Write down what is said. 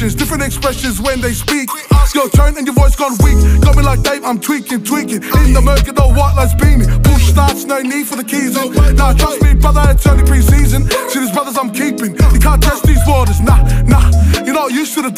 questions, different expressions when they speak. Your tone and your voice gone weak. Got me like Dave, I'm tweaking, tweaking. In the murky, the white lights beaming. Push starts, no need for the keys. In. Nah, trust me, brother, it's only pre season. See, these brothers I'm keeping. You can't test these waters, nah, nah. You're not used to the